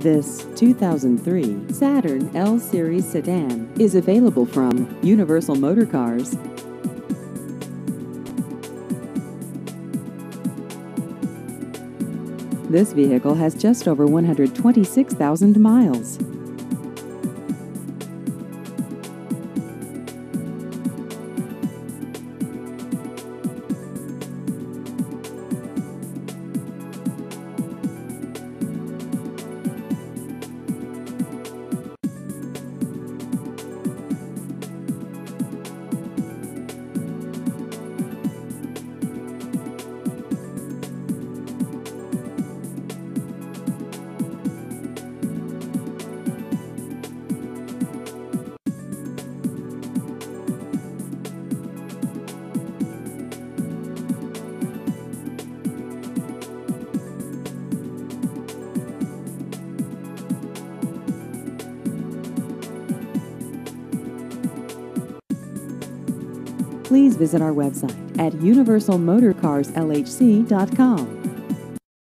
This 2003 Saturn L Series sedan is available from Universal Motor Cars. This vehicle has just over 126,000 miles. Please visit our website at universalmotorcarslhc.com.